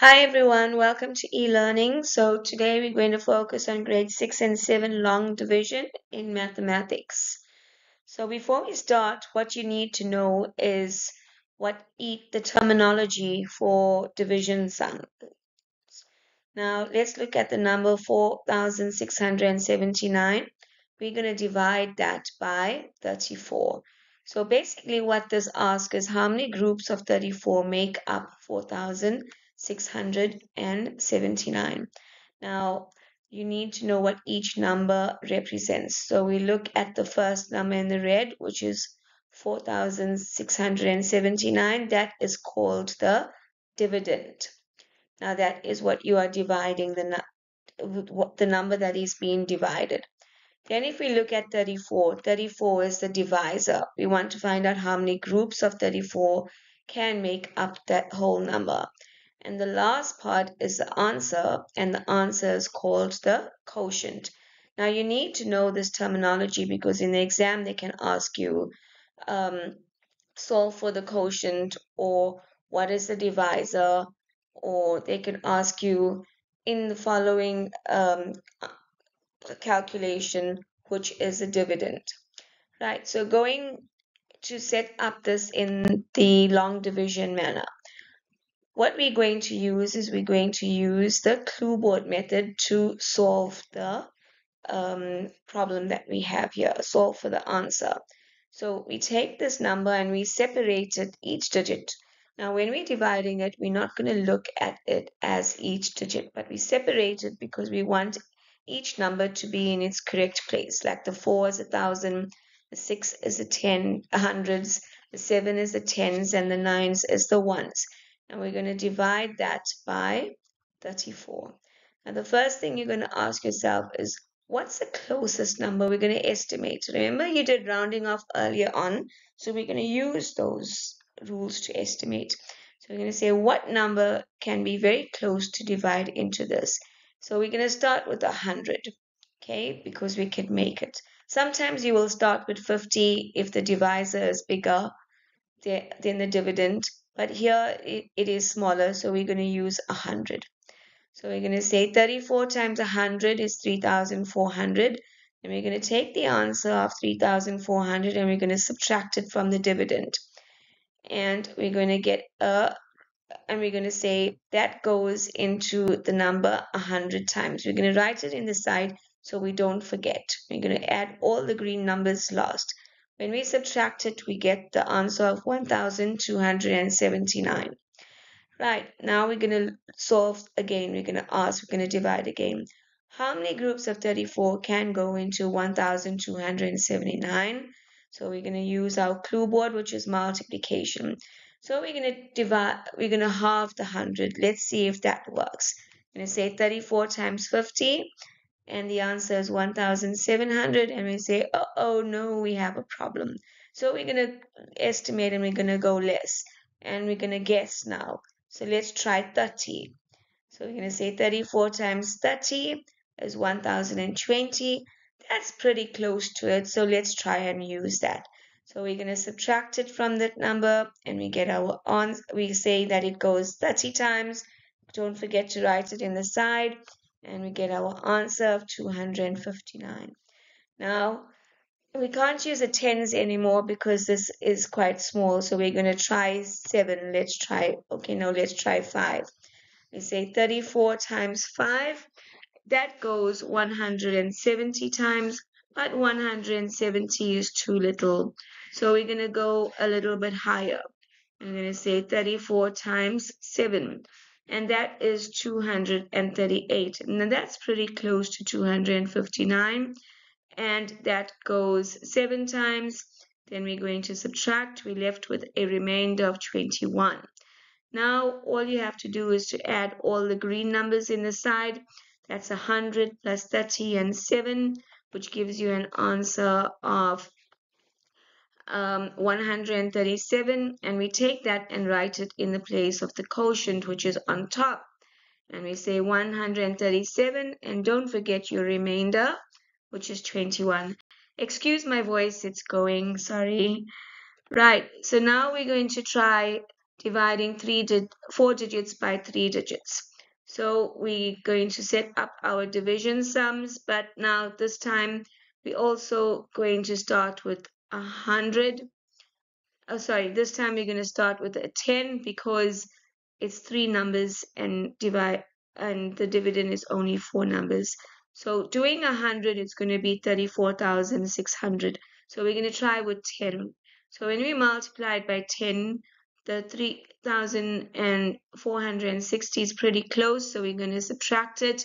Hi everyone, welcome to e-learning. So today we're going to focus on grade 6 and 7 long division in mathematics. So before we start, what you need to know is what eat the terminology for division signs. Now let's look at the number 4679. We're going to divide that by 34. So basically what this asks is how many groups of 34 make up 4000 679. Now, you need to know what each number represents. So we look at the first number in the red, which is 4,679. That is called the dividend. Now, that is what you are dividing the, the number that is being divided. Then if we look at 34, 34 is the divisor. We want to find out how many groups of 34 can make up that whole number. And the last part is the answer, and the answer is called the quotient. Now you need to know this terminology because in the exam they can ask you um, solve for the quotient or what is the divisor or they can ask you in the following um, calculation which is a dividend. Right, so going to set up this in the long division manner what we're going to use is we're going to use the clue board method to solve the um, problem that we have here, solve for the answer. So we take this number and we separate it each digit. Now when we're dividing it, we're not going to look at it as each digit, but we separate it because we want each number to be in its correct place. Like the 4 is a thousand, the 6 is the 10, hundreds, the 7 is the tens, and the 9s is the ones and we're going to divide that by 34. Now the first thing you're going to ask yourself is what's the closest number we're going to estimate? Remember you did rounding off earlier on, so we're going to use those rules to estimate. So we're going to say what number can be very close to divide into this. So we're going to start with 100, okay, because we can make it. Sometimes you will start with 50 if the divisor is bigger than the dividend but here it, it is smaller so we're going to use 100 so we're going to say 34 times 100 is 3400 and we're going to take the answer of 3400 and we're going to subtract it from the dividend. And we're going to get a and we're going to say that goes into the number 100 times. We're going to write it in the side so we don't forget. We're going to add all the green numbers last when we subtract it, we get the answer of 1279. Right, now we're going to solve again. We're going to ask, we're going to divide again. How many groups of 34 can go into 1279? So we're going to use our clue board, which is multiplication. So we're going to divide, we're going to halve the 100. Let's see if that works. I'm going to say 34 times 50 and the answer is 1700 and we say oh, oh no we have a problem. So we're going to estimate and we're going to go less and we're going to guess now. So let's try 30 so we're going to say 34 times 30 is 1020 that's pretty close to it so let's try and use that. So we're going to subtract it from that number and we get our on we say that it goes 30 times. Don't forget to write it in the side and we get our answer of 259. Now, we can't use the tens anymore because this is quite small. So we're going to try 7. Let's try, okay, now let's try 5. We say 34 times 5. That goes 170 times, but 170 is too little. So we're going to go a little bit higher. I'm going to say 34 times 7 and that is 238. Now that's pretty close to 259 and that goes seven times. Then we're going to subtract. We're left with a remainder of 21. Now all you have to do is to add all the green numbers in the side. That's 100 plus 30 and 7 which gives you an answer of um, 137 and we take that and write it in the place of the quotient which is on top. And we say 137 and don't forget your remainder which is 21 excuse my voice it's going sorry. Right so now we're going to try dividing three di four digits by three digits. So we're going to set up our division sums, but now this time we're also going to start with a hundred. Oh, sorry, this time we're going to start with a 10 because it's three numbers and divide and the dividend is only four numbers. So doing a hundred, it's going to be 34,600. So we're going to try with 10. So when we multiply it by 10, the 3,460 is pretty close. So we're going to subtract it.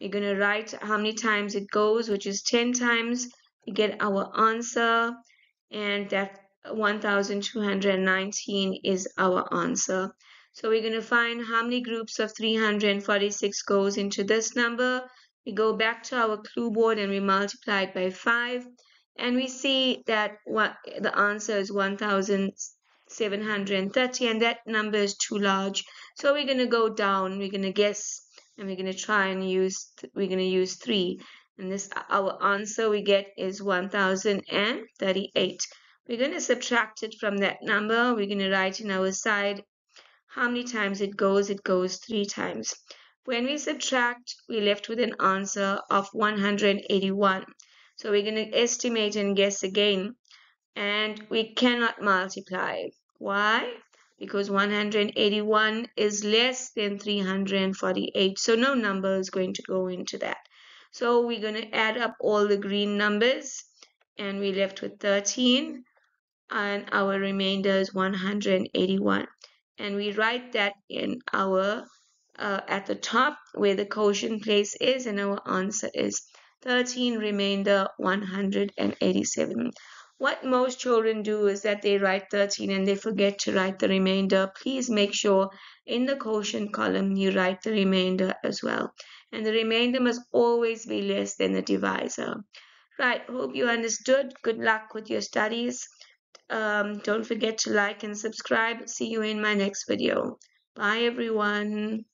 We're going to write how many times it goes, which is 10 times. We get our answer. And that 1,219 is our answer. So we're going to find how many groups of 346 goes into this number. We go back to our clue board and we multiply it by 5. And we see that what the answer is 1,730 and that number is too large. So we're going to go down. We're going to guess and we're going to try and use, we're going to use 3. And this our answer we get is 1038. We're going to subtract it from that number. We're going to write in our side how many times it goes? It goes three times. When we subtract, we're left with an answer of 181. So we're going to estimate and guess again. And we cannot multiply. Why? Because 181 is less than 348. So no number is going to go into that. So we're going to add up all the green numbers. And we're left with 13. And our remainder is 181 and we write that in our uh, at the top where the quotient place is and our answer is 13 remainder 187 what most children do is that they write 13 and they forget to write the remainder please make sure in the quotient column you write the remainder as well and the remainder must always be less than the divisor right hope you understood good luck with your studies um, don't forget to like and subscribe. See you in my next video. Bye everyone.